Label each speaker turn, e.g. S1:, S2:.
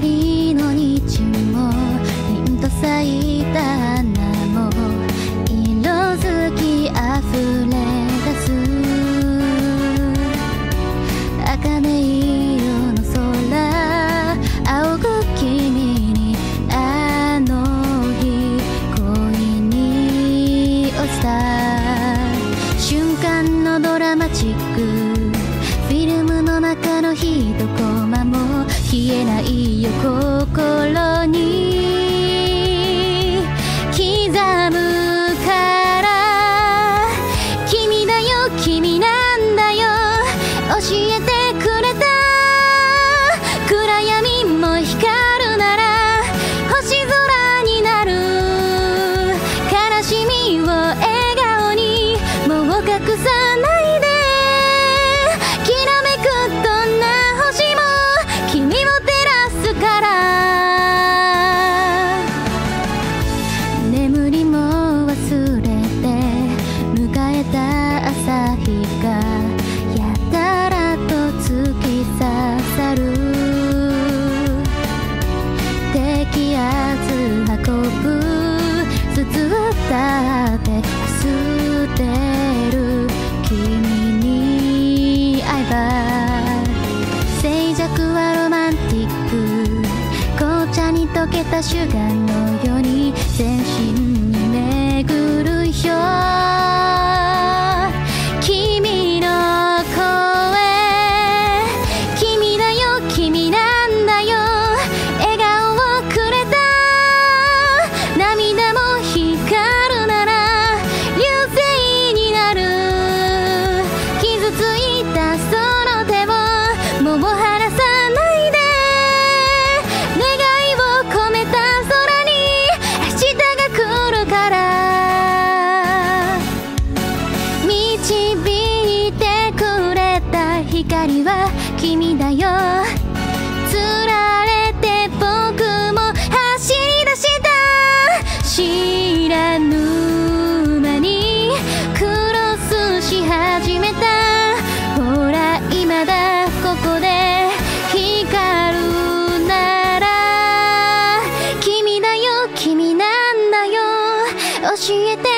S1: りの日も凛と咲いた花も色づきあふれ出す。茜色の空仰ぐ君にあの日恋に落ちた瞬間のドラマチック消えないよ心に。刻むから。君だよ君なんだよ。教えてくれた。暗闇も光るなら。星空になる。悲しみを笑顔に。もう隠さって捨てる君に会えば静寂はロマンティック紅茶に溶けたシュガーのように全身に巡るよ光は君だよ。つられて僕も走り出した。知らぬ間にクロスし始めた。ほら今だここで。光るなら。君だよ君なんだよ。教えて。